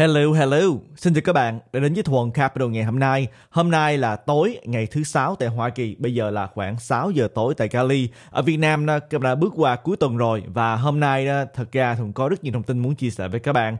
Hello, hello. Xin chào các bạn đã đến với Thuần Capital ngày hôm nay. Hôm nay là tối ngày thứ sáu tại Hoa Kỳ. Bây giờ là khoảng 6 giờ tối tại Cali. Ở Việt Nam đã bước qua cuối tuần rồi và hôm nay thật ra Thuần có rất nhiều thông tin muốn chia sẻ với các bạn.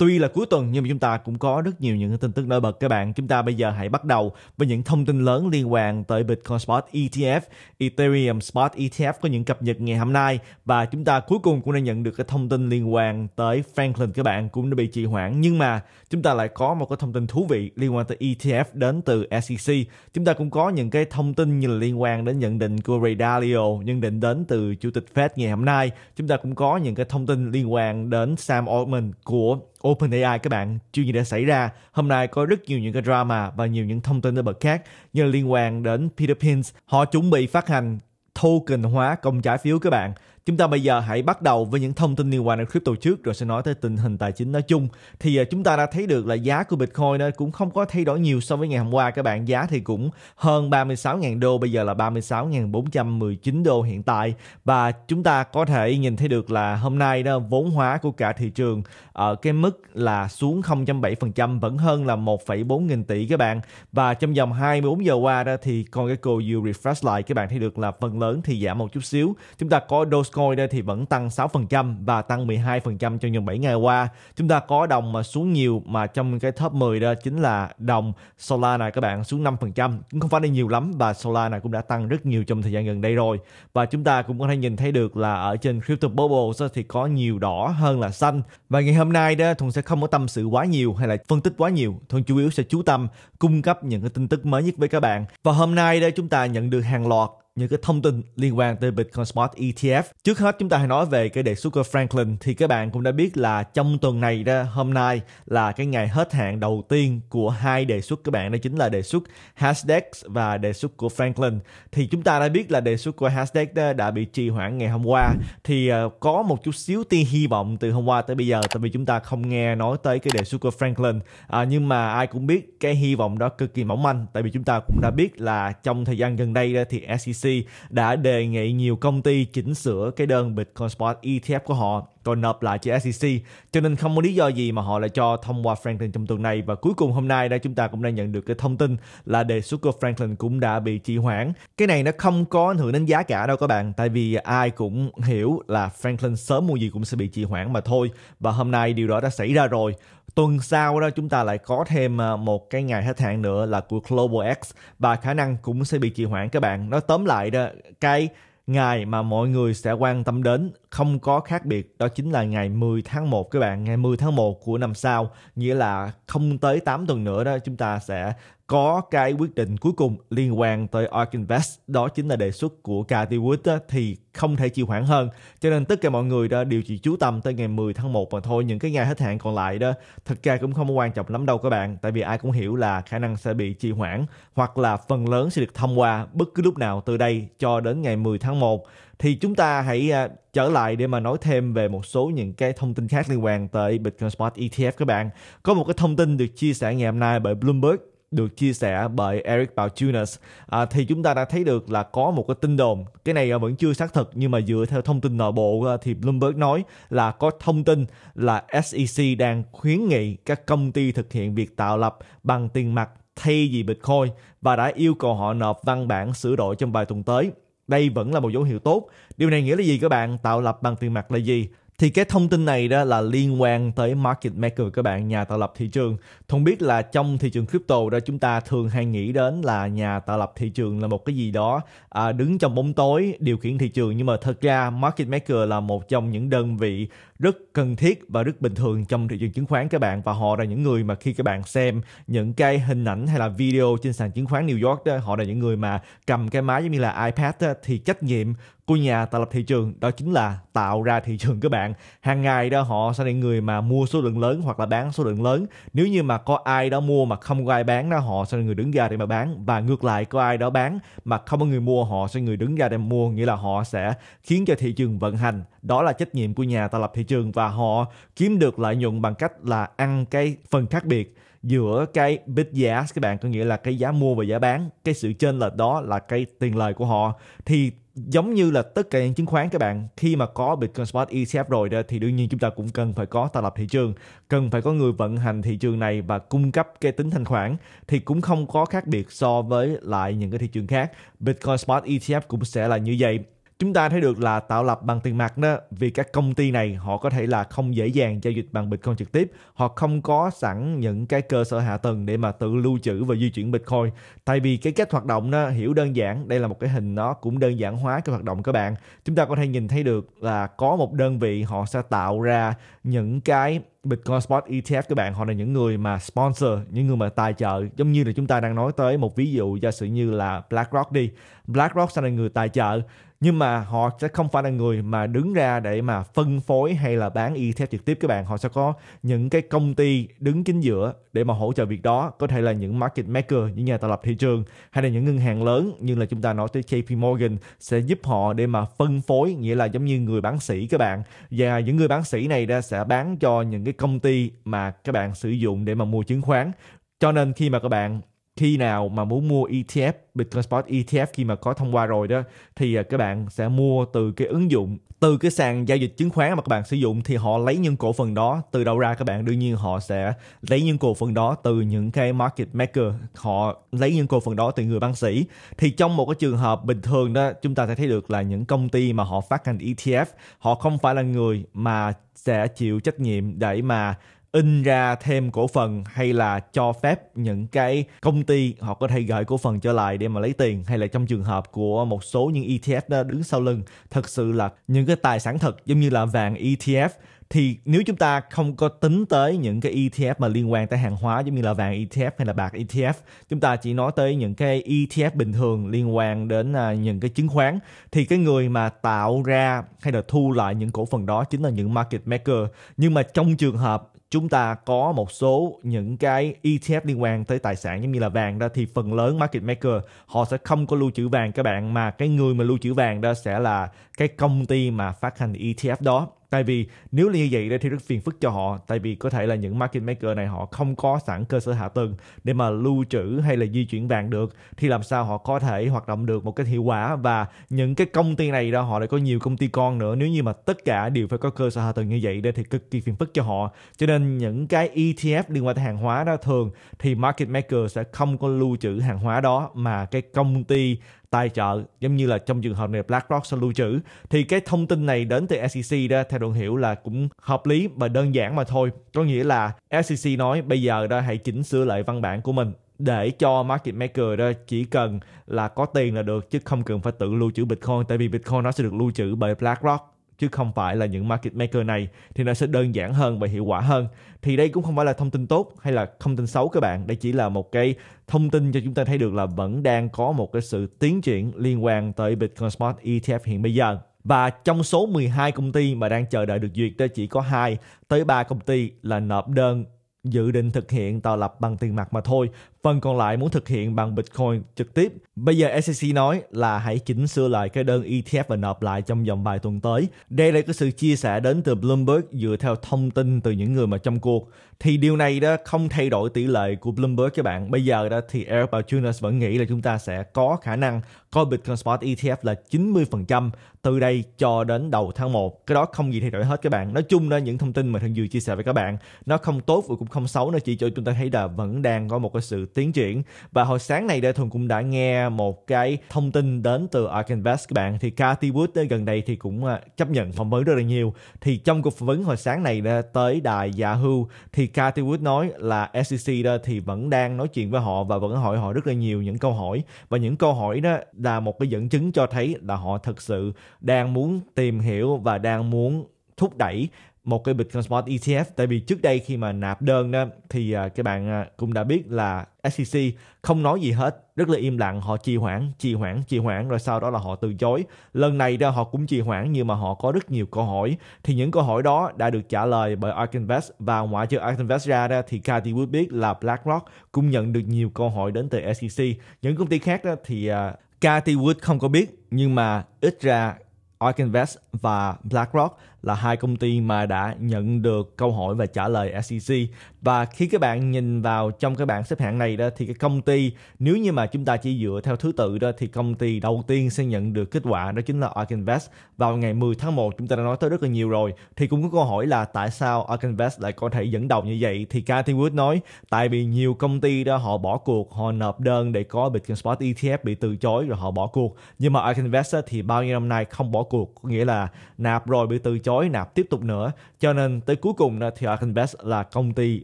Tuy là cuối tuần nhưng mà chúng ta cũng có rất nhiều những tin tức nổi bật các bạn. Chúng ta bây giờ hãy bắt đầu với những thông tin lớn liên quan tới Bitcoin Spot ETF, Ethereum Spot ETF có những cập nhật ngày hôm nay và chúng ta cuối cùng cũng đã nhận được cái thông tin liên quan tới Franklin các bạn cũng đã bị trì hoãn nhưng mà chúng ta lại có một cái thông tin thú vị liên quan tới ETF đến từ SEC. Chúng ta cũng có những cái thông tin như là liên quan đến nhận định của Ray Dalio, nhận định đến từ chủ tịch Fed ngày hôm nay. Chúng ta cũng có những cái thông tin liên quan đến Sam Altman của OpenAI các bạn, chuyện gì đã xảy ra? Hôm nay có rất nhiều những cái drama và nhiều những thông tin nổi bật khác như liên quan đến Peter Pins họ chuẩn bị phát hành token hóa công trái phiếu các bạn. Chúng ta bây giờ hãy bắt đầu với những thông tin liên quan đến crypto trước rồi sẽ nói tới tình hình tài chính nói chung. Thì à, chúng ta đã thấy được là giá của Bitcoin nó cũng không có thay đổi nhiều so với ngày hôm qua các bạn. Giá thì cũng hơn 36.000 đô, bây giờ là 36.419 đô hiện tại. Và chúng ta có thể nhìn thấy được là hôm nay đó vốn hóa của cả thị trường ở cái mức là xuống 0.7% vẫn hơn là 1,4 nghìn tỷ các bạn. Và trong vòng 24 giờ qua đó thì con cái cô you refresh lại các bạn thấy được là phần lớn thì giảm một chút xíu. Chúng ta có đô Dogecoin đây thì vẫn tăng 6% và tăng 12% trong vòng 7 ngày qua. Chúng ta có đồng mà xuống nhiều mà trong cái top 10 đó chính là đồng Solana các bạn, xuống 5%. Cũng không phải là nhiều lắm và Solana cũng đã tăng rất nhiều trong thời gian gần đây rồi. Và chúng ta cũng có thể nhìn thấy được là ở trên Crypto Bubble thì có nhiều đỏ hơn là xanh. Và ngày hôm nay đó, Thuận sẽ không có tâm sự quá nhiều hay là phân tích quá nhiều. Thuận chủ yếu sẽ chú tâm cung cấp những cái tin tức mới nhất với các bạn. Và hôm nay đây chúng ta nhận được hàng loạt những cái thông tin liên quan tới Bitcoin Spot ETF. Trước hết chúng ta hãy nói về cái đề xuất của Franklin thì các bạn cũng đã biết là trong tuần này đó hôm nay là cái ngày hết hạn đầu tiên của hai đề xuất các bạn đó chính là đề xuất Hasdex và đề xuất của Franklin. Thì chúng ta đã biết là đề xuất của Hasdex đã bị trì hoãn ngày hôm qua thì ờ, có một chút xíu tia hy vọng từ hôm qua tới bây giờ tại vì chúng ta không nghe nói tới cái đề xuất của Franklin. À, nhưng mà ai cũng biết cái hy vọng đó cực kỳ mỏng manh tại vì chúng ta cũng đã biết là trong thời gian gần đây đó thì SEC đã đề nghị nhiều công ty chỉnh sửa cái đơn Bitcoin Spot ETF của họ rồi nộp lại cho SEC cho nên không có lý do gì mà họ lại cho thông qua Franklin trong tuần này. Và cuối cùng hôm nay đây chúng ta cũng đã nhận được cái thông tin là đề xuất của Franklin cũng đã bị trì hoãn. Cái này nó không có ảnh hưởng đến giá cả đâu các bạn, tại vì ai cũng hiểu là Franklin sớm mua gì cũng sẽ bị trì hoãn mà thôi. Và hôm nay điều đó đã xảy ra rồi tuần sau đó chúng ta lại có thêm ờ, một cái ngày hết hạn nữa là của Global X. Và khả năng cũng sẽ bị trì hoãn các bạn. Nói tóm lại đó, cái ngày mà mọi người sẽ quan tâm đến không có khác biệt, đó chính là ngày 10 tháng 1 các bạn. Ngày 10 tháng 1 của năm sau, nghĩa là không tới 8 tuần nữa đó, chúng ta sẽ có cái quyết định cuối cùng liên quan tới ARK Invest, đó chính là đề xuất của Cathy Wood thì không thể chịu hoãn hơn. Cho nên tất cả mọi người đó đều chỉ chú tâm tới ngày 10 tháng 1 mà thôi, những cái ngày hết hạn còn lại đó, thật ra cũng không quan trọng lắm đâu các bạn, tại vì ai cũng hiểu là khả năng sẽ bị trì hoãn hoặc là phần lớn sẽ được thông qua bất cứ lúc nào từ đây cho đến ngày 10 tháng 1 thì chúng ta hãy à, trở lại để mà nói thêm về một số những cái thông tin khác liên quan tới Bitcoin Spot ETF các bạn. Có một cái thông tin được chia sẻ ngày hôm nay bởi Bloomberg được chia sẻ bởi Eric Balchunas à, thì chúng ta đã thấy được là có một cái tin đồn cái này à, vẫn chưa xác thực nhưng mà dựa theo thông tin nội bộ à, thì Bloomberg nói là có thông tin là SEC đang khuyến nghị các công ty thực hiện việc tạo lập bằng tiền mặt thay vì Bitcoin và đã yêu cầu họ nộp văn bản sửa đổi trong vài tuần tới. Đây vẫn là một dấu hiệu tốt. Điều này nghĩa là gì các bạn? Tạo lập bằng tiền mặt là gì? Thì cái thông tin này đó là liên quan tới market maker các bạn nhà tạo lập thị trường. Không biết là trong thị trường crypto đó chúng ta thường hay nghĩ đến là nhà tạo lập thị trường là một cái gì đó à, đứng trong bóng tối điều khiển thị trường. Nhưng mà thật ra market maker là một trong những đơn vị rất cần thiết và rất bình thường trong thị trường chứng khoán các bạn. Và họ là những người mà khi các bạn xem những cái hình ảnh hay là video trên sàn chứng khoán New York đó họ là những người mà cầm cái máy giống như là iPad đó, thì trách nhiệm của nhà tạo lập thị trường, đó chính là tạo ra thị trường các bạn. Hàng ngày đó họ sẽ là người mà mua số lượng lớn hoặc là bán số lượng lớn. Nếu như mà có ai đó mua mà không có ai bán đó, họ sẽ là người đứng ra để mà bán. Và ngược lại, có ai đó bán mà không có người mua, họ sẽ người đứng ra để mua. Nghĩa là họ sẽ khiến cho thị trường vận hành. Đó là trách nhiệm của nhà tạo lập thị trường và họ kiếm được lợi nhuận bằng cách là ăn cái phần khác biệt giữa cái bid giá, các bạn. Có nghĩa là cái giá mua và giá bán. Cái sự chênh lệch đó là cái tiền lời của họ. Thì giống như là tất cả những chứng khoán các bạn, khi mà có Bitcoin Spot ETF rồi đó, thì đương nhiên chúng ta cũng cần phải có tạo lập thị trường, cần phải có người vận hành thị trường này và cung cấp cái tính thanh khoản, thì cũng không có khác biệt so với lại những cái thị trường khác. Bitcoin Spot ETF cũng sẽ là như vậy chúng ta thấy được là tạo lập bằng tiền mặt đó, vì các công ty này họ có thể là không dễ dàng giao dịch bằng bitcoin trực tiếp. Họ không có sẵn những cái cơ sở hạ tầng để mà tự lưu trữ và di chuyển bitcoin. Tại vì cái cách hoạt động đó, hiểu đơn giản, đây là một cái hình nó cũng đơn giản hóa cái hoạt động các bạn. Chúng ta có thể nhìn thấy được là có một đơn vị họ sẽ tạo ra những cái Bitcoin Spot ETF các bạn. Họ là những người mà sponsor, những người mà tài trợ. Giống như là chúng ta đang nói tới một ví dụ giả sử như là BlackRock đi. BlackRock sẽ là người tài trợ nhưng mà họ sẽ không phải là người mà đứng ra để mà phân phối hay là bán ETF trực tiếp các bạn. Họ sẽ có những cái công ty đứng chính giữa để mà hỗ trợ việc đó. Có thể là những market maker, những nhà tạo lập thị trường, hay là những ngân hàng lớn như là chúng ta nói tới JP Morgan sẽ giúp họ để mà phân phối, nghĩa là giống như người bán sĩ các bạn. Và những người bán sĩ này đã sẽ bán cho những cái công ty mà các bạn sử dụng để mà mua chứng khoán. Cho nên khi mà các bạn khi nào mà muốn mua ETF Bitcoin Spot ETF khi mà có thông qua rồi đó, thì à, các bạn sẽ mua từ cái ứng dụng, từ cái sàn giao dịch chứng khoán mà các bạn sử dụng thì họ lấy những cổ phần đó từ đâu ra các bạn? Đương nhiên họ sẽ lấy những cổ phần đó từ những cái market maker, họ lấy những cổ phần đó từ người bán sĩ. Thì trong một cái trường hợp bình thường đó, chúng ta sẽ thấy được là những công ty mà họ phát hành ETF họ không phải là người mà sẽ chịu trách nhiệm để mà in ra thêm cổ phần hay là cho phép những cái công ty họ có thể gửi cổ phần trở lại để mà lấy tiền? Hay là trong trường hợp của một số những ETF đó đứng sau lưng, thật sự là những cái tài sản thật giống như là vàng ETF thì nếu chúng ta không có tính tới những cái ETF mà liên quan tới hàng hóa giống như là vàng ETF hay là bạc ETF chúng ta chỉ nói tới những cái ETF bình thường liên quan đến à, những cái chứng khoán, thì cái người mà tạo ra hay là thu lại những cổ phần đó chính là những market maker. Nhưng mà trong trường hợp chúng ta có một số những cái ETF liên quan tới tài sản giống như là vàng đó, thì phần lớn market maker họ sẽ không có lưu trữ vàng các bạn, mà cái người mà lưu trữ vàng đó sẽ là cái công ty mà phát hành ETF đó tại vì nếu như vậy thì rất phiền phức cho họ. Tại vì có thể là những market maker này họ không có sẵn cơ sở hạ tầng để mà lưu trữ hay là di chuyển vàng được, thì làm sao họ có thể hoạt động được một cách hiệu quả? Và những cái công ty này đó, họ lại có nhiều công ty con nữa. Nếu như mà tất cả đều phải có cơ sở hạ tầng như vậy đó thì cực kỳ phiền phức cho họ. Cho nên những cái ETF liên quan tới hàng hóa đó, thường thì market maker sẽ không có lưu trữ hàng hóa đó, mà cái công ty tài trợ, giống như là trong trường hợp này BlackRock sẽ lưu trữ. Thì cái thông tin này đến từ SEC đó, theo đoạn hiểu là cũng hợp lý và đơn giản mà thôi. Có nghĩa là SEC nói, bây giờ đó, hãy chỉnh sửa lại văn bản của mình để cho market maker đó chỉ cần là có tiền là được, chứ không cần phải tự lưu trữ Bitcoin. Tại vì Bitcoin nó sẽ được lưu trữ bởi BlackRock chứ không phải là những market maker này, thì nó sẽ đơn giản hơn và hiệu quả hơn. Thì đây cũng không phải là thông tin tốt hay là thông tin xấu các bạn. Đây chỉ là một cái thông tin cho chúng ta thấy được là vẫn đang có một cái sự tiến triển liên quan tới Bitcoin Spot ETF hiện bây giờ. Và trong số 12 công ty mà đang chờ đợi được duyệt đó, chỉ có 2 tới 3 công ty là nộp đơn dự định thực hiện tạo lập bằng tiền mặt mà thôi phần còn lại muốn thực hiện bằng Bitcoin trực tiếp. Bây giờ SEC nói là hãy chỉnh sửa lại cái đơn ETF và nộp lại trong vòng vài tuần tới. Đây là cái sự chia sẻ đến từ Bloomberg dựa theo thông tin từ những người mà trong cuộc. Thì điều này đó không thay đổi tỷ lệ của Bloomberg các bạn. Bây giờ đó thì Eric Balchunas vẫn nghĩ là chúng ta sẽ có khả năng có Bitcoin Spot ETF là 90% từ đây cho đến đầu tháng 1. Cái đó không gì thay đổi hết các bạn. Nói chung là những thông tin mà Thân vừa chia sẻ với các bạn, nó không tốt và cũng không xấu nó chỉ cho chúng ta thấy là vẫn đang có một cái sự tiến triển. Và hồi sáng này đây Thuần cũng đã nghe một cái thông tin đến từ Ark Invest các bạn. Thì Cathy Wood ờ, gần đây thì cũng ờ, chấp nhận phỏng vấn rất là nhiều. Thì trong cuộc phỏng vấn hồi sáng này tới đài Yahoo, thì Cathy Wood nói là SEC đó thì vẫn đang nói chuyện với họ và vẫn hỏi họ rất là nhiều những câu hỏi. Và những câu hỏi đó là một cái dẫn chứng cho thấy là họ thực sự đang muốn tìm hiểu và đang muốn thúc đẩy một cái Bitcoin Spot ETF tại vì trước đây khi mà nạp đơn đó thì à, uh, các bạn uh, cũng đã biết là SEC không nói gì hết rất là im lặng họ trì hoãn trì hoãn trì hoãn rồi sau đó là họ từ chối. Lần này đó họ cũng trì hoãn nhưng mà họ có rất nhiều câu hỏi. Thì những câu hỏi đó đã được trả lời bởi Ark Invest và ngoại trừ Ark Invest ra đó thì Cathy Wood biết là BlackRock cũng nhận được nhiều câu hỏi đến từ SEC những công ty khác đó thì uh, Cathy Wood không có biết nhưng mà ít ra Ark Invest và BlackRock là hai công ty mà đã nhận được câu hỏi và trả lời SEC và khi các bạn nhìn vào trong cái bảng xếp hạng này đó, thì cái công ty, nếu như mà chúng ta chỉ dựa theo thứ tự đó, thì công ty đầu tiên sẽ nhận được kết quả đó chính là ARK Invest vào ngày 10 tháng 1 chúng ta đã nói tới rất là nhiều rồi. Thì cũng có câu hỏi là tại sao ARK Invest lại có thể dẫn đầu như vậy? Thì Cathy Wood nói, tại vì nhiều công ty đó họ bỏ cuộc, họ nộp đơn để có Bitcoin Spot ETF bị từ chối rồi họ bỏ cuộc. Nhưng mà ARK Invest thì bao nhiêu năm nay không bỏ cuộc, có nghĩa là nạp rồi bị từ chối nạp tiếp tục nữa. Cho nên tới cuối cùng thì ARK Invest là công ty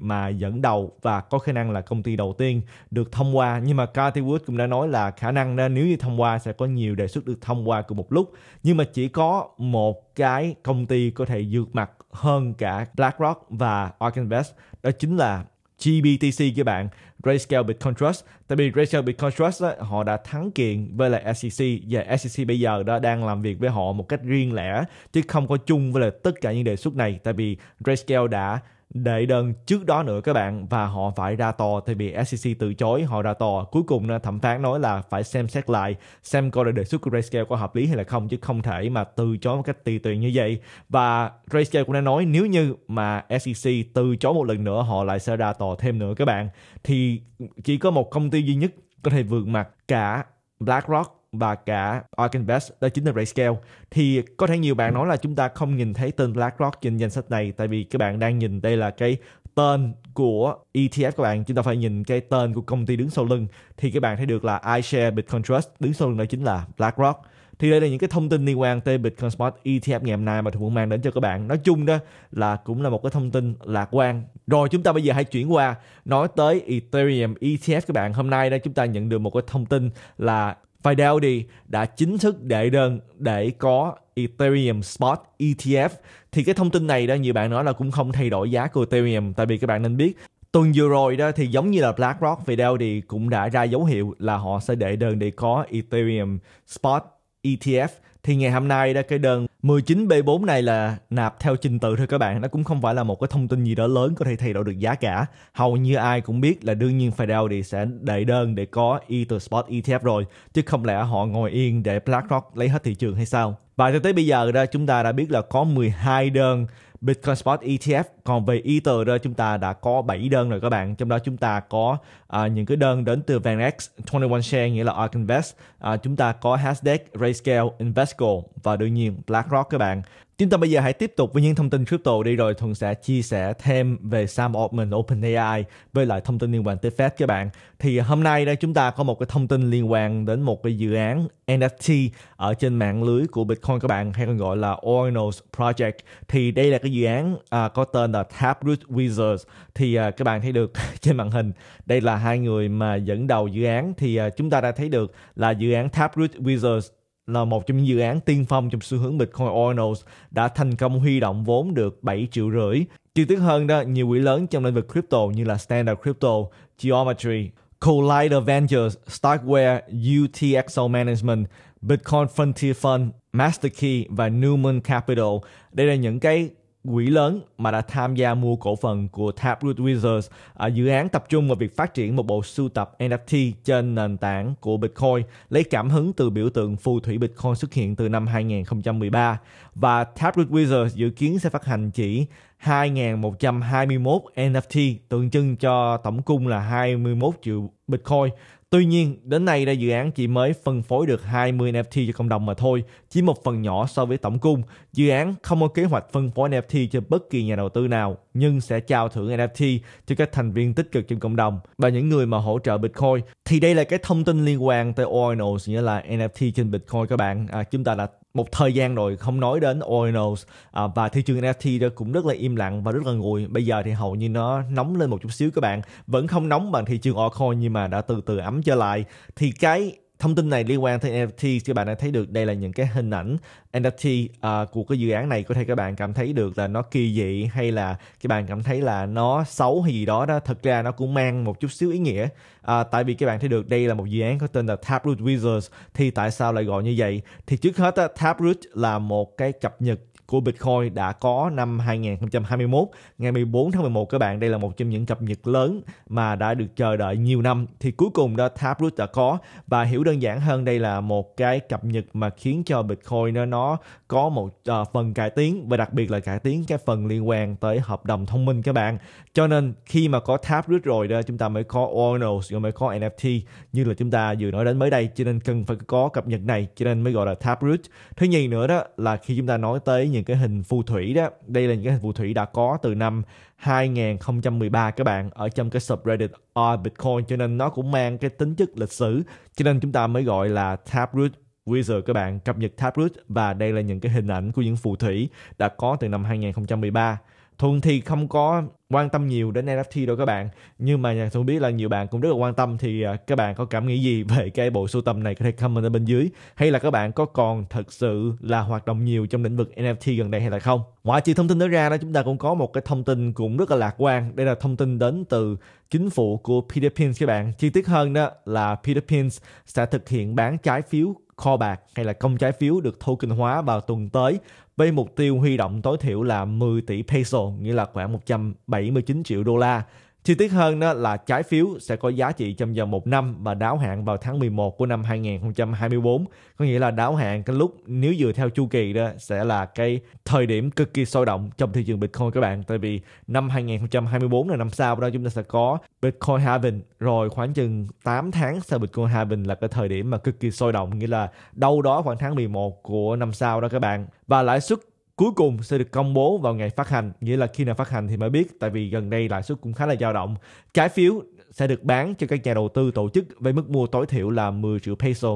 mà dẫn đầu và có khả năng là công ty đầu tiên được thông qua. Nhưng mà Cathy Wood cũng đã nói là khả năng đó nếu như thông qua sẽ có nhiều đề xuất được thông qua cùng một lúc. Nhưng mà chỉ có một cái công ty có thể vượt mặt hơn cả BlackRock và ARK Invest đó chính là GBTC các bạn. Grayscale Bitcoin Trust tại vì Grayscale Bitcoin Trust đó, họ đã thắng kiện với lại SEC và SEC bây giờ đó đang làm việc với họ một cách riêng lẻ chứ không có chung với lại tất cả những đề xuất này. Tại vì Grayscale đã đệ đơn trước đó nữa các bạn, và họ phải ra tòa, thì bị SEC từ chối, họ ra tòa. Cuối cùng ờ, thẩm phán nói là phải xem xét lại, xem coi là đề xuất của Grayscale có hợp lý hay là không, chứ không thể mà từ chối một cách tùy tiện như vậy. Và Grayscale cũng đã nói nếu như mà SEC từ chối một lần nữa, họ lại sẽ ra tòa thêm nữa các bạn. Thì chỉ có một công ty duy nhất có thể vượt mặt cả BlackRock và cả ARK Invest đó chính là Grayscale thì có thể nhiều bạn nói là chúng ta không nhìn thấy tên BlackRock trên danh sách này, tại vì các bạn đang nhìn đây là cái tên của ETF các bạn, chúng ta phải nhìn cái tên của công ty đứng sau lưng thì các bạn thấy được là iShare Bitcoin Trust đứng sau lưng đó chính là BlackRock thì đây là những cái thông tin liên quan tới Bitcoin Spot ETF ngày hôm nay mà tôi muốn mang đến cho các bạn. Nói chung đó là cũng là một cái thông tin lạc quan. Rồi chúng ta bây giờ hãy chuyển qua nói tới Ethereum ETF các bạn. Hôm nay đó chúng ta nhận được một cái thông tin là Fidelity đã chính thức đệ đơn để có Ethereum Spot ETF. Thì cái thông tin này đó nhiều bạn nói là cũng không thay đổi giá của Ethereum tại vì các bạn nên biết, tuần vừa rồi đó thì giống như là BlackRock, Fidelity cũng đã ra dấu hiệu là họ sẽ đệ đơn để có Ethereum Spot ETF thì ngày hôm nay đã cái đơn 19B4 này là nạp theo trình tự thôi các bạn. Nó cũng không phải là một cái thông tin gì đó lớn có thể thay đổi được giá cả. Hầu như ai cũng biết là đương nhiên Fidelity sẽ đẩy đơn để có EtherSpot ETF rồi, chứ không lẽ họ ngồi yên để BlackRock lấy hết thị trường hay sao? Và cho tới bây giờ ra chúng ta đã biết là có 12 đơn Bitcoin Spot ETF còn về Ether đó chúng ta đã có 7 đơn rồi các bạn. Trong đó chúng ta có à, những cái đơn đến từ VanEck 21 Share nghĩa là ARK Invest. À, chúng ta có Hasdaq, RayScale, Invesco và đương nhiên BlackRock các bạn. Chúng ta bây giờ hãy tiếp tục với những thông tin crypto đi rồi Thuận sẽ chia sẻ thêm về Sam Altman OpenAI với lại thông tin liên quan tới Fed các bạn. Thì hôm nay đây chúng ta có một cái thông tin liên quan đến một cái dự án NFT ở trên mạng lưới của Bitcoin các bạn hay còn gọi là Ordinals Project. Thì đây là cái dự án à, có tên là Taproot Wizards. Thì à, các bạn thấy được trên màn hình đây là hai người mà dẫn đầu dự án thì à, chúng ta đã thấy được là dự án Taproot Wizards là một trong những dự án tiên phong trong xu hướng Bitcoin Ordinals đã thành công huy động vốn được 7 triệu rưỡi. Chi tiết hơn đó, nhiều quỹ lớn trong lĩnh vực crypto như là Standard Crypto, Geometry, Collider Ventures, Starkware, UTXO Management, Bitcoin Frontier Fund, Masterkey và Newman Capital. Đây là những cái quỹ lớn mà đã tham gia mua cổ phần của Taproot Wizards. À, dự án tập trung vào việc phát triển một bộ sưu tập NFT trên nền tảng của Bitcoin, lấy cảm hứng từ biểu tượng phù thủy Bitcoin xuất hiện từ năm 2013. Và Taproot Wizards dự kiến sẽ phát hành chỉ 2.121 NFT tượng trưng cho tổng cung là 21 triệu Bitcoin Tuy nhiên, đến nay đã dự án chỉ mới phân phối được 20 NFT cho cộng đồng mà thôi, chỉ một phần nhỏ so với tổng cung. Dự án không có kế hoạch phân phối NFT cho bất kỳ nhà đầu tư nào, nhưng sẽ trao thưởng NFT cho các thành viên tích cực trong cộng đồng và những người mà hỗ trợ Bitcoin. Thì đây là cái thông tin liên quan tới Ordinals, nghĩa là NFT trên Bitcoin các bạn. À, chúng ta đã một thời gian rồi không nói đến Ordinals à, và thị trường NFT đó cũng rất là im lặng và rất là nguội bây giờ thì hầu như nó nóng lên một chút xíu các bạn vẫn không nóng bằng thị trường altcoin nhưng mà đã từ từ ấm trở lại thì cái thông tin này liên quan tới NFT các bạn đã thấy được đây là những cái hình ảnh NFT uh, à, của cái dự án này. Có thể các bạn cảm thấy được là nó kỳ dị hay là các bạn cảm thấy là nó xấu hay gì đó. Đó thật ra nó cũng mang một chút xíu ý nghĩa. Uh, tại vì các bạn thấy được đây là một dự án có tên là Taproot Wizards. Thì tại sao lại gọi như vậy? Thì trước hết uh, Taproot là một cái cập nhật của Bitcoin đã có năm 2021 ngày 14 tháng 11 các bạn đây là một trong những cập nhật lớn mà đã được chờ đợi nhiều năm. Thì cuối cùng đó Taproot đã có. Và hiểu đơn giản hơn đây là một cái cập nhật mà khiến cho Bitcoin nó nó có một uh, phần cải tiến và đặc biệt là cải tiến cái phần liên quan tới hợp đồng thông minh các bạn. Cho nên khi mà có Taproot rồi đó chúng ta mới có Ordinals rồi mới có NFT như là chúng ta vừa nói đến mới đây. Cho nên cần phải có cập nhật này cho nên mới gọi là Taproot. Thứ nhì nữa đó là khi chúng ta nói tới những cái hình phù thủy đó. Đây là những cái hình phù thủy đã có từ năm 2013 các bạn, ở trong cái subreddit R Bitcoin, cho nên nó cũng mang cái tính chất lịch sử. Cho nên chúng ta mới gọi là Taproot Wizard các bạn, cập nhật Taproot. Và đây là những cái hình ảnh của những phù thủy đã có từ năm 2013 Thuận thì không có quan tâm nhiều đến NFT đâu các bạn. Nhưng mà nhà Thuận biết là nhiều bạn cũng rất là quan tâm thì à, các bạn có cảm nghĩ gì về cái bộ sưu tầm này có thể comment ở bên dưới? Hay là các bạn có còn thật sự là hoạt động nhiều trong lĩnh vực NFT gần đây hay là không? Ngoài trừ thông tin đó ra đó, chúng ta cũng có một cái thông tin cũng rất là lạc quan. Đây là thông tin đến từ chính phủ của Peter Pins các bạn. Chi tiết hơn đó là Peter Pins sẽ thực hiện bán trái phiếu kho bạc hay là công trái phiếu được token hóa vào tuần tới với mục tiêu huy động tối thiểu là 10 tỷ peso, nghĩa là khoảng 179 triệu đô la. Chi tiết hơn đó là trái phiếu sẽ có giá trị trong vòng một năm và đáo hạn vào tháng 11 của năm 2024. Có nghĩa là đáo hạn cái lúc nếu dựa theo chu kỳ đó sẽ là cái thời điểm cực kỳ sôi động trong thị trường Bitcoin các bạn. Tại vì năm 2024 là năm sau đó chúng ta sẽ có Bitcoin Halving rồi khoảng chừng 8 tháng sau Bitcoin Halving là cái thời điểm mà cực kỳ sôi động nghĩa là đâu đó khoảng tháng 11 của năm sau đó các bạn. Và lãi suất cuối cùng sẽ được công bố vào ngày phát hành nghĩa là khi nào phát hành thì mới biết tại vì gần đây lãi suất cũng khá là dao động trái phiếu sẽ được bán cho các nhà đầu tư tổ chức với mức mua tối thiểu là 10 triệu peso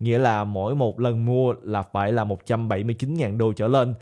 nghĩa là mỗi một lần mua là phải là 179.000 đô trở lên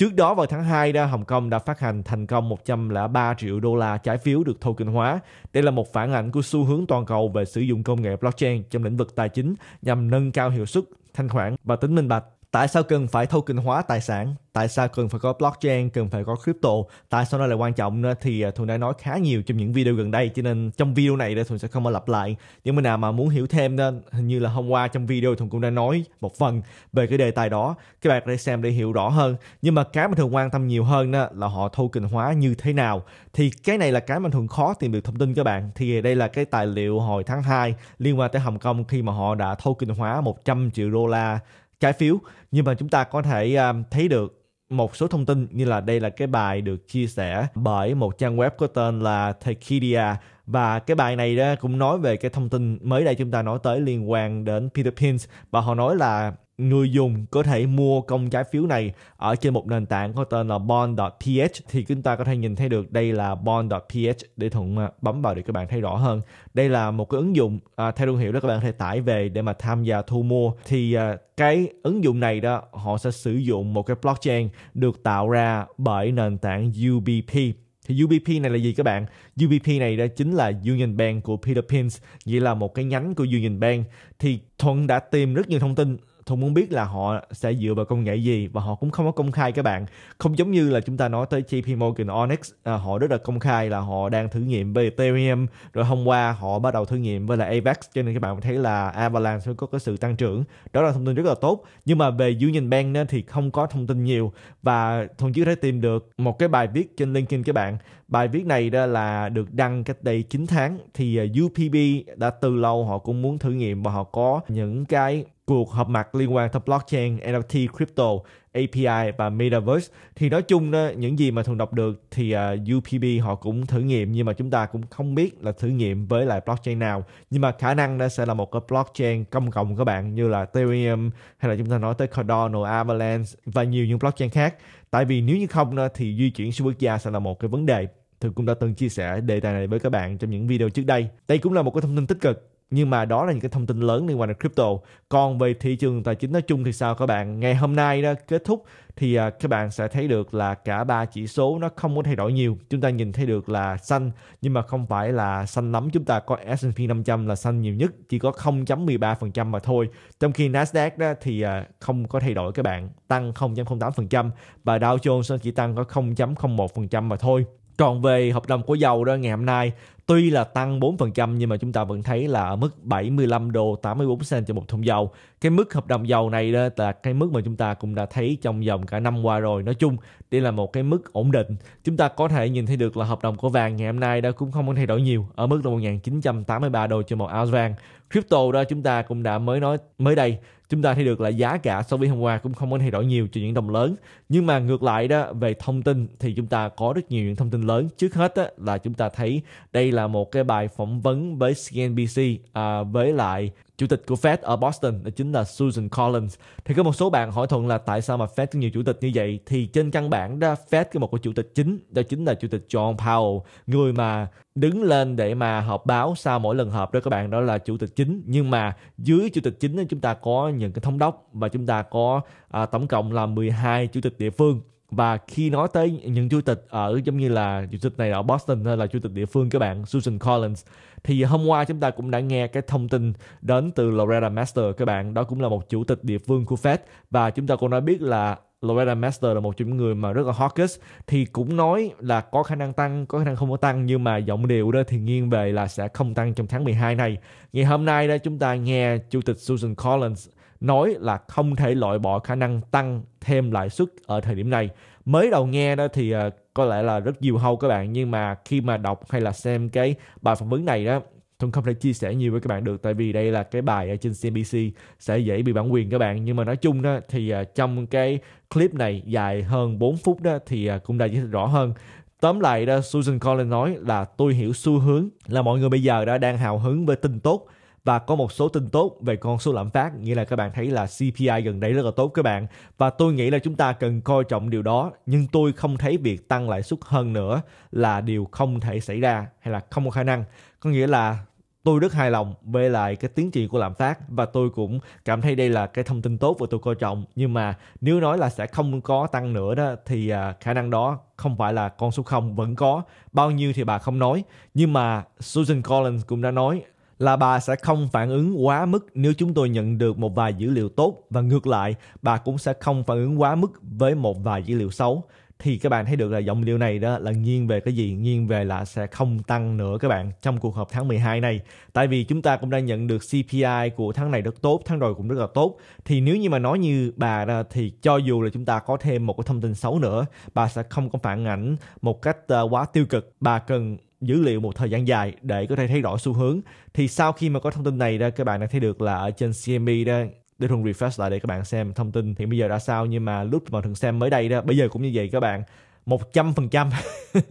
Trước đó vào tháng 2 đó, Hồng Kông đã phát hành thành công 103 triệu đô la trái phiếu được token hóa. Đây là một phản ảnh của xu hướng toàn cầu về sử dụng công nghệ blockchain trong lĩnh vực tài chính nhằm nâng cao hiệu suất, thanh khoản và tính minh bạch. Tại sao cần phải token hóa tài sản? Tại sao cần phải có blockchain, cần phải có crypto? Tại sao nó lại quan trọng nữa? Thì à, đã nói khá nhiều trong những video gần đây cho nên trong video này Thuận sẽ không có lặp lại. Nhưng mà nào mà muốn hiểu thêm nên hình như là hôm qua trong video Thuận cũng đã nói một phần về cái đề tài đó. Các bạn để xem để hiểu rõ hơn. Nhưng mà cái mà thường quan tâm nhiều hơn đó là họ token hóa như thế nào. Thì cái này là cái mà thường khó tìm được thông tin các bạn. Thì đây là cái tài liệu hồi tháng 2 liên quan tới Hồng Kông khi mà họ đã token hóa 100 triệu đô la trái phiếu. Nhưng mà chúng ta có thể um, thấy được một số thông tin như là đây là cái bài được chia sẻ bởi một trang web có tên là Techidia và cái bài này đó cũng nói về cái thông tin mới đây chúng ta nói tới liên quan đến Peter Pins. Và họ nói là người dùng có thể mua công trái phiếu này ở trên một nền tảng có tên là bond.ph thì chúng ta có thể nhìn thấy được đây là bond.ph để thuận à, bấm vào để các bạn thấy rõ hơn đây là một cái ứng dụng à, theo thương hiệu đó các bạn có thể tải về để mà tham gia thu mua thì à, cái ứng dụng này đó họ sẽ sử dụng một cái blockchain được tạo ra bởi nền tảng UBP thì UBP này là gì các bạn? UBP này đó chính là Union Bank của Peter Pins, nghĩa là một cái nhánh của Union Bank. Thì Thuận đã tìm rất nhiều thông tin Thuận muốn biết là họ sẽ dựa vào công nghệ gì và họ cũng không có công khai các bạn. Không giống như là chúng ta nói tới JP Morgan Onyx, à, họ rất là công khai là họ đang thử nghiệm với Ethereum, rồi hôm qua họ bắt đầu thử nghiệm với là AVAX cho nên các bạn thấy là Avalanche có cái sự tăng trưởng. Đó là thông tin rất là tốt. Nhưng mà về Union Bank thì không có thông tin nhiều và Thuận chỉ có thể tìm được một cái bài viết trên LinkedIn các bạn. Bài viết này đó là được đăng cách đây 9 tháng thì à, UPB đã từ lâu họ cũng muốn thử nghiệm và họ có những cái cuộc họp mặt liên quan tới blockchain, NFT, crypto, API và Metaverse. Thì nói chung đó, những gì mà thường đọc được thì à, uh, UPB họ cũng thử nghiệm nhưng mà chúng ta cũng không biết là thử nghiệm với lại blockchain nào. Nhưng mà khả năng đó sẽ là một cái blockchain công cộng các bạn như là Ethereum hay là chúng ta nói tới Cardano, Avalanche và nhiều những blockchain khác. Tại vì nếu như không đó, thì di chuyển xuyên quốc gia sẽ là một cái vấn đề. Thường cũng đã từng chia sẻ đề tài này với các bạn trong những video trước đây. Đây cũng là một cái thông tin tích cực nhưng mà đó là những cái thông tin lớn liên quan đến crypto. Còn về thị trường tài chính nói chung thì sao các bạn? Ngày hôm nay đó, kết thúc, thì à, các bạn sẽ thấy được là cả ba chỉ số nó không có thay đổi nhiều. Chúng ta nhìn thấy được là xanh, nhưng mà không phải là xanh lắm. Chúng ta có S&P 500 là xanh nhiều nhất, chỉ có 0.13% mà thôi. Trong khi Nasdaq đó thì à, không có thay đổi các bạn, tăng 0.08% và Dow Jones chỉ tăng có 0.01% mà thôi. Còn về hợp đồng của dầu đó ngày hôm nay Tuy là tăng 4% nhưng mà chúng ta vẫn thấy là ở mức 75 đô 84 cent cho một thùng dầu. Cái mức hợp đồng dầu này đó là cái mức mà chúng ta cũng đã thấy trong vòng cả năm qua rồi. Nói chung, đây là một cái mức ổn định. Chúng ta có thể nhìn thấy được là hợp đồng của vàng ngày hôm nay đó cũng không có thay đổi nhiều ở mức là 1983 đô cho một ounce vàng. Crypto đó chúng ta cũng đã mới nói mới đây chúng ta thấy được là giá cả so với hôm qua cũng không có thay đổi nhiều cho những đồng lớn. Nhưng mà ngược lại đó về thông tin thì chúng ta có rất nhiều những thông tin lớn. Trước hết đó, là chúng ta thấy đây là một cái bài phỏng vấn với CNBC à, với lại chủ tịch của Fed ở Boston đó chính là Susan Collins. Thì có một số bạn hỏi thuận là tại sao mà Fed có nhiều chủ tịch như vậy? Thì trên căn bản đó Fed có một cái chủ tịch chính đó chính là chủ tịch John Powell người mà đứng lên để mà họp báo sau mỗi lần họp đó các bạn đó là chủ tịch chính. Nhưng mà dưới chủ tịch chính chúng ta có những cái thống đốc và chúng ta có à, tổng cộng là 12 chủ tịch địa phương và khi nói tới những chủ tịch ở giống như là chủ tịch này ở Boston hay là chủ tịch địa phương các bạn Susan Collins thì hôm qua chúng ta cũng đã nghe cái thông tin đến từ Loretta Master các bạn. Đó cũng là một chủ tịch địa phương của Fed. Và chúng ta cũng đã biết là Loretta Master là một trong những người mà rất là hawkish. Thì cũng nói là có khả năng tăng, có khả năng không có tăng nhưng mà giọng điệu đó thì nghiêng về là sẽ không tăng trong tháng 12 này. Ngày hôm nay đó chúng ta nghe Chủ tịch Susan Collins nói là không thể loại bỏ khả năng tăng thêm lãi suất ở thời điểm này. Mới đầu nghe đó thì uh, có lẽ là rất nhiều hâu các bạn nhưng mà khi mà đọc hay là xem cái bài phỏng vấn này đó Thuận không thể chia sẻ nhiều với các bạn được tại vì đây là cái bài ở trên CNBC sẽ dễ bị bản quyền các bạn nhưng mà nói chung đó thì uh, trong cái clip này dài hơn 4 phút đó thì uh, cũng đã giải thích rõ hơn Tóm lại đó Susan Collins nói là tôi hiểu xu hướng là mọi người bây giờ đã đang hào hứng với tin tốt và có một số tin tốt về con số lạm phát. Nghĩa là các bạn thấy là CPI gần đây rất là tốt các bạn. Và tôi nghĩ là chúng ta cần coi trọng điều đó. Nhưng tôi không thấy việc tăng lãi suất hơn nữa là điều không thể xảy ra hay là không có khả năng. Có nghĩa là tôi rất hài lòng về lại cái tiến trình của lạm phát. Và tôi cũng cảm thấy đây là cái thông tin tốt và tôi coi trọng. Nhưng mà nếu nói là sẽ không có tăng nữa đó, thì à, khả năng đó không phải là con số không, vẫn có. Bao nhiêu thì bà không nói. Nhưng mà Susan Collins cũng đã nói là bà sẽ không phản ứng quá mức nếu chúng tôi nhận được một vài dữ liệu tốt. Và ngược lại bà cũng sẽ không phản ứng quá mức với một vài dữ liệu xấu. Thì các bạn thấy được là giọng điệu này đó là nghiêng về cái gì? Nghiêng về là sẽ không tăng nữa các bạn trong cuộc họp tháng 12 này. Tại vì chúng ta cũng đã nhận được CPI của tháng này rất tốt tháng rồi cũng rất là tốt. Thì nếu như mà nói như bà đó, thì cho dù là chúng ta có thêm một cái thông tin xấu nữa bà sẽ không có phản ảnh một cách ờ, quá tiêu cực. Bà cần dữ liệu một thời gian dài để có thể thấy rõ xu hướng. Thì sau khi mà có thông tin này ra, các bạn đã thấy được là ở trên CME đó, để thường refresh lại để các bạn xem thông tin hiện bây giờ đã sao. Nhưng mà lúc mà thường xem mới đây đó, bây giờ cũng như vậy các bạn 100%.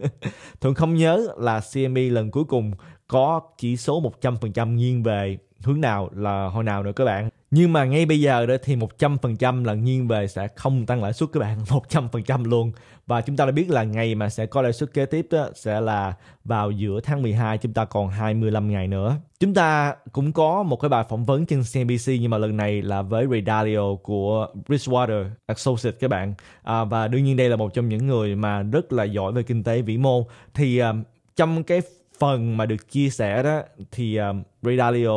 thường không nhớ là CME lần cuối cùng có chỉ số một trăm phần trăm nghiêng về hướng nào là hồi nào nữa các bạn nhưng mà ngay bây giờ đó thì 100% là nghiêng về sẽ không tăng lãi suất các bạn. 100% luôn. Và chúng ta đã biết là ngày mà sẽ có lãi suất kế tiếp đó sẽ là vào giữa tháng 12 chúng ta còn 25 ngày nữa. Chúng ta cũng có một cái bài phỏng vấn trên CNBC nhưng mà lần này là với Ray Dalio của Bridgewater Associates các bạn. À, và đương nhiên đây là một trong những người mà rất là giỏi về kinh tế vĩ mô. Thì um, trong cái phần mà được chia sẻ đó thì à, um, Ray Dalio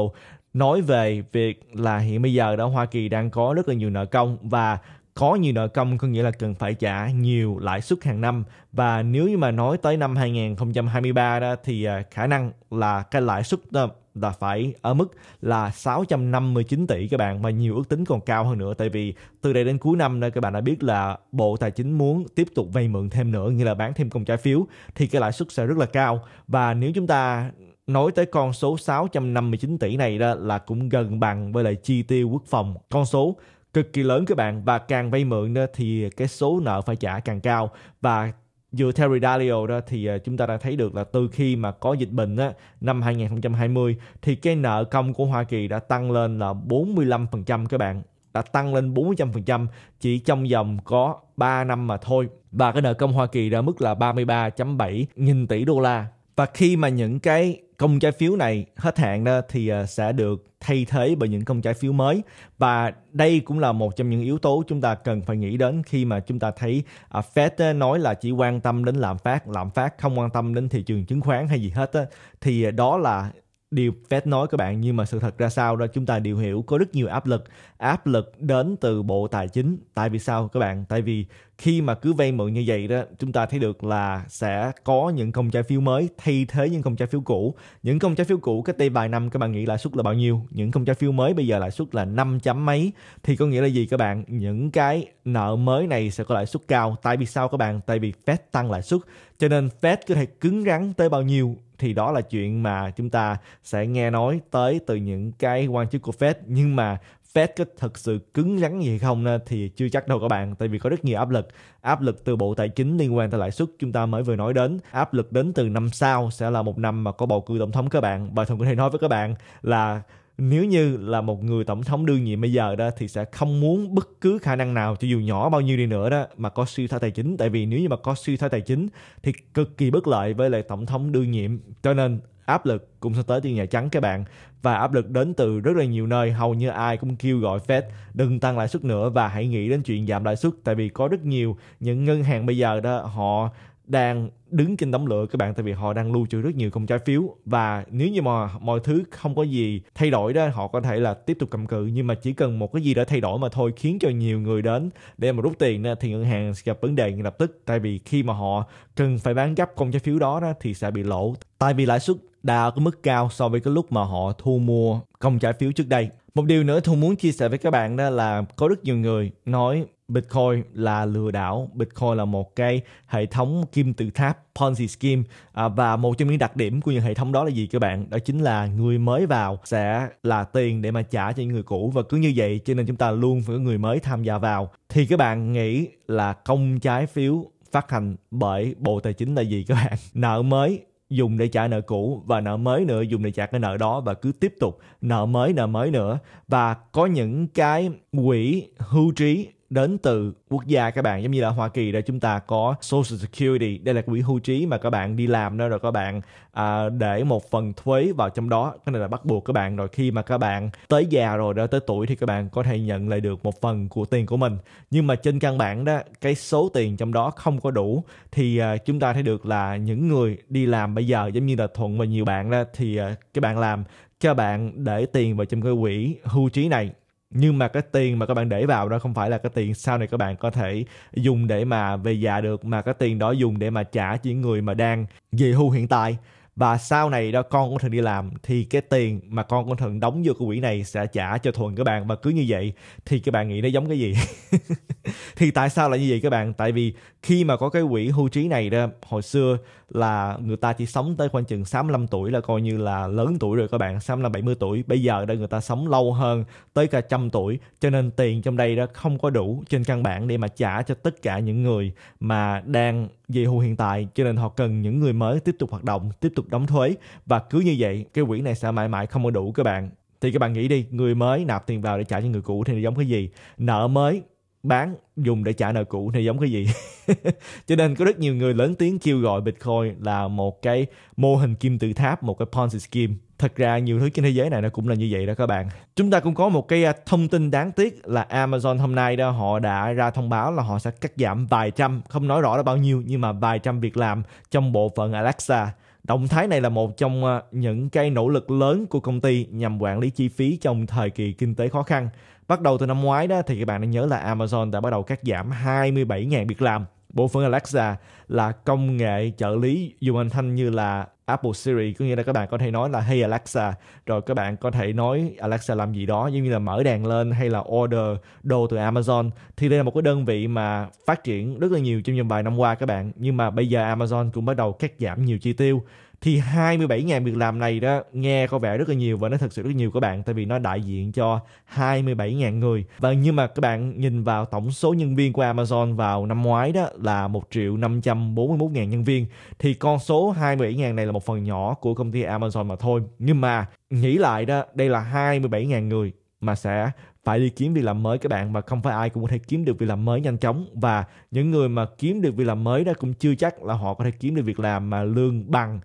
nói về việc là hiện bây giờ đó Hoa Kỳ đang có rất là nhiều nợ công và có nhiều nợ công có nghĩa là cần phải trả nhiều lãi suất hàng năm. Và nếu như mà nói tới năm 2023 đó, thì à, khả năng là cái lãi suất đó là phải ở mức là 659 tỷ các bạn, mà nhiều ước tính còn cao hơn nữa. Tại vì từ đây đến cuối năm đó, các bạn đã biết là Bộ Tài chính muốn tiếp tục vay mượn thêm nữa như là bán thêm công trái phiếu, thì cái lãi suất sẽ rất là cao. Và nếu chúng ta nói tới con số 659 tỷ này đó là cũng gần bằng với lại chi tiêu quốc phòng. Con số cực kỳ lớn các bạn và càng vay mượn đó thì cái số nợ phải trả càng cao. Và dựa theo Redalio đó thì à, chúng ta đã thấy được là từ khi mà có dịch bệnh á, năm 2020 thì cái nợ công của Hoa Kỳ đã tăng lên là 45% các bạn. Đã tăng lên 400% chỉ trong vòng có 3 năm mà thôi. Và cái nợ công Hoa Kỳ đã mức là 33.7 nghìn tỷ đô la. Và khi mà những cái công trái phiếu này hết hạn đó thì ờ, sẽ được thay thế bởi những công trái phiếu mới. Và đây cũng là một trong những yếu tố chúng ta cần phải nghĩ đến khi mà chúng ta thấy ờ, Fed nói là chỉ quan tâm đến lạm phát lạm phát không quan tâm đến thị trường chứng khoán hay gì hết thì ờ, đó là điều Fed nói các bạn, nhưng mà sự thật ra sao đó, chúng ta đều hiểu có rất nhiều áp lực áp lực đến từ bộ tài chính. Tại vì sao các bạn? Tại vì khi mà cứ vay mượn như vậy đó, chúng ta thấy được là sẽ có những công trái phiếu mới, thay thế những công trái phiếu cũ. Những công trái phiếu cũ cách đây vài năm các bạn nghĩ lãi suất là bao nhiêu? Những công trái phiếu mới bây giờ lãi suất là 5 chấm mấy? Thì có nghĩa là gì các bạn? Những cái nợ mới này sẽ có lãi suất cao. Tại vì sao các bạn? Tại vì Fed tăng lãi suất. Cho nên Fed có thể cứng rắn tới bao nhiêu? Thì đó là chuyện mà chúng ta sẽ nghe nói tới từ những cái quan chức của Fed. Nhưng mà Fed có thực sự cứng rắn gì không thì chưa chắc đâu các bạn, tại vì có rất nhiều áp lực. Áp lực từ bộ tài chính liên quan tới lãi suất chúng ta mới vừa nói đến. Áp lực đến từ năm sau sẽ là một năm mà có bầu cử tổng thống các bạn. Và thường có thể nói với các bạn là nếu như là một người tổng thống đương nhiệm bây giờ đó, thì sẽ không muốn bất cứ khả năng nào, cho dù nhỏ bao nhiêu đi nữa đó, mà có suy thoái tài chính. Tại vì nếu như mà có suy thoái tài chính, thì cực kỳ bất lợi với lại tổng thống đương nhiệm. Cho nên áp lực cũng sẽ tới từ Nhà Trắng các bạn. Và áp lực đến từ rất là nhiều nơi, hầu như ai cũng kêu gọi Fed đừng tăng lãi suất nữa và hãy nghĩ đến chuyện giảm lãi suất. Tại vì có rất nhiều những ngân hàng bây giờ đó, họ đang đứng trên đống lửa các bạn tại vì họ đang lưu trữ rất nhiều công trái phiếu. Và nếu như mà mọi thứ không có gì thay đổi đó họ có thể là tiếp tục cầm cự. Nhưng mà chỉ cần một cái gì đó thay đổi mà thôi khiến cho nhiều người đến để mà rút tiền thì ngân hàng sẽ gặp vấn đề ngay lập tức. Tại vì khi mà họ cần phải bán gấp công trái phiếu đó, đó thì sẽ bị lỗ tại vì lãi suất đã có mức cao so với cái lúc mà họ thu mua công trái phiếu trước đây. Một điều nữa Thu muốn chia sẻ với các bạn đó là có rất nhiều người nói Bitcoin là lừa đảo, Bitcoin là một cái hệ thống kim tự tháp Ponzi scheme à, và một trong những đặc điểm của những hệ thống đó là gì các bạn? Đó chính là người mới vào sẽ là tiền để mà trả cho những người cũ và cứ như vậy cho nên chúng ta luôn phải có người mới tham gia vào. Thì các bạn nghĩ là công trái phiếu phát hành bởi Bộ Tài chính là gì các bạn? Nợ mới dùng để trả nợ cũ và nợ mới nữa dùng để trả cái nợ đó và cứ tiếp tục nợ mới nợ mới nữa và có những cái quỹ hưu trí đến từ quốc gia các bạn giống như là Hoa Kỳ để chúng ta có Social Security đây là quỹ hưu trí mà các bạn đi làm đó rồi các bạn à, để một phần thuế vào trong đó. Cái này là bắt buộc các bạn. Rồi khi mà các bạn tới già rồi đó tới tuổi thì các bạn có thể nhận lại được một phần của tiền của mình. Nhưng mà trên căn bản đó cái số tiền trong đó không có đủ thì à, chúng ta thấy được là những người đi làm bây giờ giống như là thuận và nhiều bạn đó thì à, các bạn làm cho bạn để tiền vào trong cái quỹ hưu trí này nhưng mà cái tiền mà các bạn để vào đó không phải là cái tiền sau này các bạn có thể dùng để mà về già được, mà cái tiền đó dùng để mà trả cho những người mà đang về hưu hiện tại. Và sau này đó, con của thuận đi làm, thì cái tiền mà con của thuận đóng vô cái quỹ này sẽ trả cho thuận các bạn. Và cứ như vậy thì các bạn nghĩ nó giống cái gì? Thì tại sao lại như vậy các bạn? Tại vì khi mà có cái quỹ hưu trí này đó, hồi xưa là người ta chỉ sống tới khoảng chừng 65 tuổi là coi như là lớn tuổi rồi các bạn 65 70 tuổi. Bây giờ đây người ta sống lâu hơn, tới cả trăm tuổi. Cho nên tiền trong đây đó không có đủ trên căn bản để mà trả cho tất cả những người mà đang về hưu hiện tại. Cho nên họ cần những người mới tiếp tục hoạt động, tiếp tục đóng thuế. Và cứ như vậy, cái quỹ này sẽ mãi mãi không có đủ các bạn. Thì các bạn nghĩ đi, người mới nạp tiền vào để trả cho người cũ thì giống cái gì? Nợ mới bán dùng để trả nợ cũ thì giống cái gì? Cho nên có rất nhiều người lớn tiếng kêu gọi bitcoin là một cái mô hình kim tự tháp, một cái ponzi scheme. Thật ra nhiều thứ trên thế giới này nó cũng là như vậy đó các bạn. Chúng ta cũng có một cái à, thông tin đáng tiếc là amazon hôm nay đó họ đã ra thông báo là họ sẽ cắt giảm vài trăm, không nói rõ là bao nhiêu, nhưng mà vài trăm việc làm trong bộ phận alexa. Động thái này là một trong à, những cái nỗ lực lớn của công ty nhằm quản lý chi phí trong thời kỳ kinh tế khó khăn. Bắt đầu từ năm ngoái đó, thì các bạn đã nhớ là Amazon đã bắt đầu cắt giảm 27.000 việc làm. Bộ phận Alexa là công nghệ trợ lý dùng âm thanh như là Apple Siri, có nghĩa là các bạn có thể nói là, Hey Alexa, rồi các bạn có thể nói, Alexa làm gì đó, giống như là mở đèn lên hay là order đồ từ Amazon. Thì đây là một cái đơn vị mà phát triển rất là nhiều trong vòng vài năm qua các bạn. Nhưng mà bây giờ Amazon cũng bắt đầu cắt giảm nhiều chi tiêu thì 27.000 việc làm này đó, nghe có vẻ rất là nhiều và nó thật sự rất nhiều các bạn, tại vì nó đại diện cho 27.000 người. Và nhưng mà các bạn nhìn vào tổng số nhân viên của Amazon vào năm ngoái đó là 1 triệu 541 ngàn nhân viên. Thì con số 27.000 này là một phần nhỏ của công ty Amazon mà thôi. Nhưng mà nghĩ lại đó, đây là 27.000 người mà sẽ phải đi kiếm việc làm mới các bạn và không phải ai cũng có thể kiếm được việc làm mới nhanh chóng. Và những người mà kiếm được việc làm mới đó cũng chưa chắc là họ có thể kiếm được việc làm mà lương bằng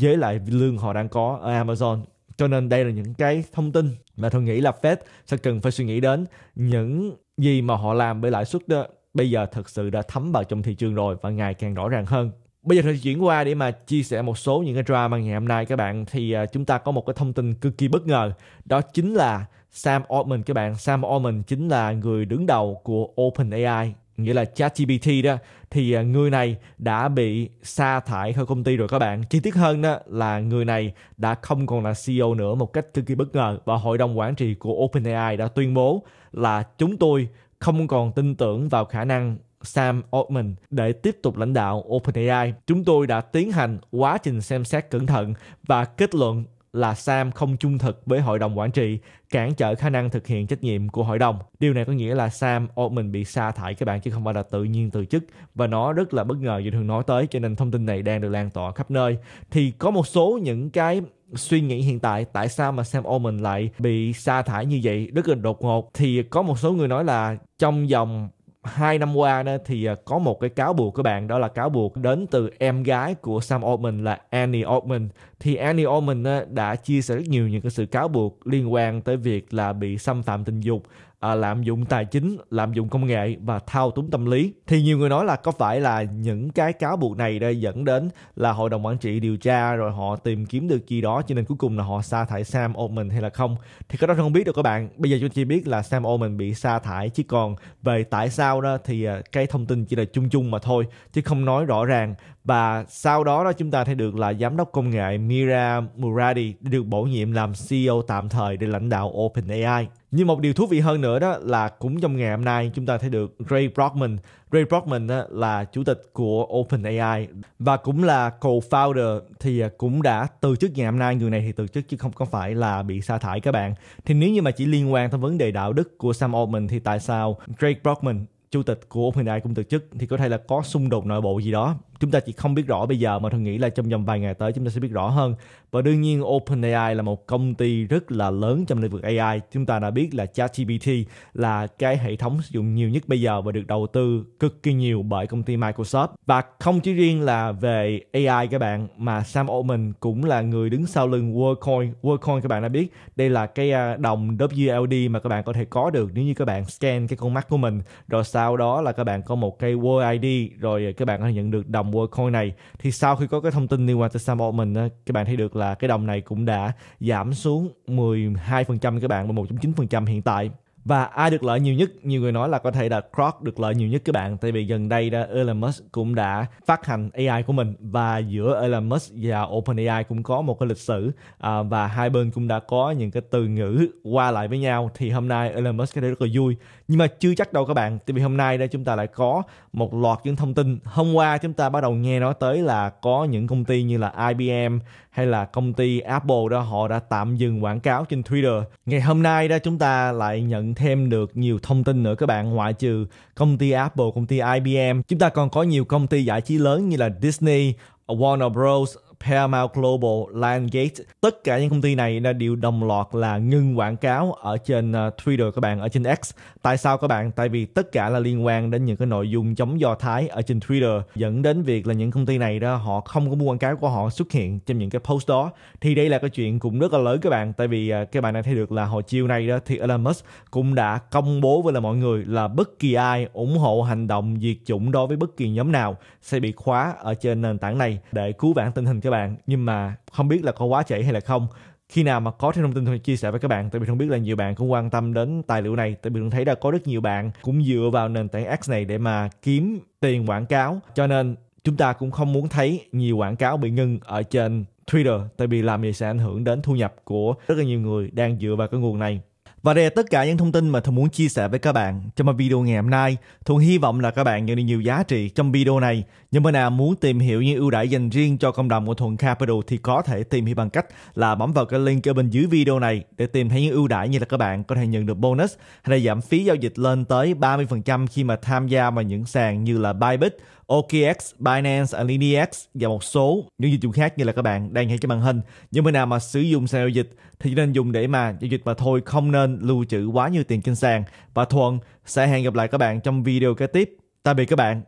với lại lương họ đang có ở Amazon. Cho nên đây là những cái thông tin mà tôi nghĩ là Fed sẽ cần phải suy nghĩ đến. Những gì mà họ làm với lãi suất đó, bây giờ thực sự đã thấm vào trong thị trường rồi và ngày càng rõ ràng hơn. Bây giờ thì chuyển qua để mà chia sẻ một số những cái drama ngày hôm nay các bạn. Thì à, chúng ta có một cái thông tin cực kỳ bất ngờ. Đó chính là Sam Altman, các bạn. Sam Altman chính là người đứng đầu của OpenAI nghĩa là ChatGPT đó, thì à, người này đã bị sa thải khỏi công ty rồi các bạn chi tiết hơn đó là người này đã không còn là CEO nữa một cách cực kỳ bất ngờ và hội đồng quản trị của OpenAI đã tuyên bố là chúng tôi không còn tin tưởng vào khả năng Sam Altman để tiếp tục lãnh đạo OpenAI. Chúng tôi đã tiến hành quá trình xem xét cẩn thận và kết luận là Sam không trung thực với hội đồng quản trị, cản trở khả năng thực hiện trách nhiệm của hội đồng. Điều này có nghĩa là Sam Altman bị sa thải các bạn chứ không phải là tự nhiên từ chức và nó rất là bất ngờ như thường nói tới cho nên thông tin này đang được lan tỏa khắp nơi. Thì có một số những cái suy nghĩ hiện tại tại sao mà Sam Altman lại bị sa thải như vậy rất là đột ngột thì có một số người nói là trong vòng hai năm qua đó thì à, có một cái cáo buộc các bạn, đó là cáo buộc đến từ em gái của Sam Altman là Annie Altman. Thì Annie Altman đã chia sẻ rất nhiều những cái sự cáo buộc liên quan tới việc là bị xâm phạm tình dục à, lạm dụng tài chính, lạm dụng công nghệ và thao túng tâm lý. Thì nhiều người nói là có phải là những cái cáo buộc này đã dẫn đến là hội đồng quản trị điều tra rồi họ tìm kiếm được gì đó cho nên cuối cùng là họ sa thải Sam Altman hay là không? Thì cái đó không biết được các bạn. Bây giờ chúng chỉ biết là Sam Altman bị sa thải chứ còn về tại sao đó thì à, cái thông tin chỉ là chung chung mà thôi chứ không nói rõ ràng và sau đó đó chúng ta thấy được là giám đốc công nghệ Mira Muradi được bổ nhiệm làm CEO tạm thời để lãnh đạo OpenAI. Nhưng một điều thú vị hơn nữa đó là cũng trong ngày hôm nay chúng ta thấy được Ray Brockman. Ray Brockman đó là chủ tịch của OpenAI và cũng là co-founder thì à, cũng đã từ chức ngày hôm nay. Người này thì từ chức chứ không có phải là bị sa thải các bạn. Thì nếu như mà chỉ liên quan tới vấn đề đạo đức của Sam Altman thì tại sao Ray Brockman, chủ tịch của OpenAI cũng từ chức thì có thể là có xung đột nội bộ gì đó chúng ta chỉ không biết rõ bây giờ mà tôi nghĩ là trong vòng vài ngày tới chúng ta sẽ biết rõ hơn. Và đương nhiên OpenAI là một công ty rất là lớn trong lĩnh vực AI chúng ta đã biết là ChatGPT là cái hệ thống sử dụng nhiều nhất bây giờ và được đầu tư cực kỳ nhiều bởi công ty Microsoft. Và không chỉ riêng là về AI các bạn, mà Sam Altman cũng là người đứng sau lưng WorldCoin. WorldCoin các bạn đã biết, đây là cái à, đồng WLD mà các bạn có thể có được nếu như các bạn scan cái con mắt của mình. Rồi sau đó là các bạn có một cái World ID rồi các bạn có thể nhận được đồng đồng WorldCoin này. Thì sau khi có cái thông tin liên quan tới Sam Altman các bạn thấy được là cái đồng này cũng đã giảm xuống 12% các bạn và 1.9% hiện tại. Và ai được lợi nhiều nhất? Nhiều người nói là có thể là Croc được lợi nhiều nhất các bạn. Tại vì gần đây đó Elon Musk cũng đã phát hành AI của mình và giữa Elon Musk và OpenAI cũng có một cái lịch sử à, và hai bên cũng đã có những cái từ ngữ qua lại với nhau. Thì hôm nay Elon Musk có thể rất là vui nhưng mà chưa chắc đâu các bạn. Tại vì hôm nay đây chúng ta lại có một loạt những thông tin. Hôm qua chúng ta bắt đầu nghe nói tới là có những công ty như là IBM hay là công ty Apple đó họ đã tạm dừng quảng cáo trên Twitter. Ngày hôm nay đó chúng ta lại nhận thêm được nhiều thông tin nữa các bạn. Ngoại trừ công ty Apple công ty IBM chúng ta còn có nhiều công ty giải trí lớn như là Disney Warner Bros Paramount Global, Lionsgate, tất cả những công ty này đã đều đồng loạt là ngưng quảng cáo ở trên ờ, Twitter các bạn, ở trên X. Tại sao các bạn? Tại vì tất cả là liên quan đến những cái nội dung chống Do Thái ở trên Twitter dẫn đến việc là những công ty này đó họ không có mua quảng cáo của họ xuất hiện trong những cái post đó. Thì đây là cái chuyện cũng rất là lớn các bạn, tại vì à, các bạn đã thấy được là hồi chiều nay đó thì Elon Musk cũng đã công bố với là mọi người là bất kỳ ai ủng hộ hành động diệt chủng đối với bất kỳ nhóm nào sẽ bị khóa ở trên nền tảng này để cứu vãn tình hình các bạn nhưng mà không biết là có quá trễ hay là không khi nào mà có thêm thông tin thì chia sẻ với các bạn. Tại vì không biết là nhiều bạn cũng quan tâm đến tài liệu này. Tại vì tôi thấy là có rất nhiều bạn cũng dựa vào nền tảng X này để mà kiếm tiền quảng cáo. Cho nên chúng ta cũng không muốn thấy nhiều quảng cáo bị ngưng ở trên Twitter. Tại vì làm gì sẽ ảnh hưởng đến thu nhập của rất là nhiều người đang dựa vào cái nguồn này và đây là tất cả những thông tin mà Thuận muốn chia sẻ với các bạn trong video ngày hôm nay. Thuận hy vọng là các bạn nhận được nhiều giá trị trong video này. Nhưng bên nào muốn tìm hiểu những ưu đãi dành riêng cho cộng đồng của Thuận Capital thì có thể tìm hiểu bằng cách là bấm vào cái link ở bên dưới video này để tìm thấy những ưu đãi như là các bạn có thể nhận được bonus hay là giảm phí giao dịch lên tới 30% khi mà tham gia vào những sàn như là Bybit, OKX, Binance, Alinex và một số những dịch vụ khác như là các bạn đang thấy trên màn hình. Nhưng bên nào mà sử dụng sàn giao dịch thì nên dùng để mà giao dịch mà thôi, không nên lưu trữ quá nhiều tiền trên sàn. Và Thuận sẽ hẹn gặp lại các bạn trong video kế tiếp. Tạm biệt các bạn.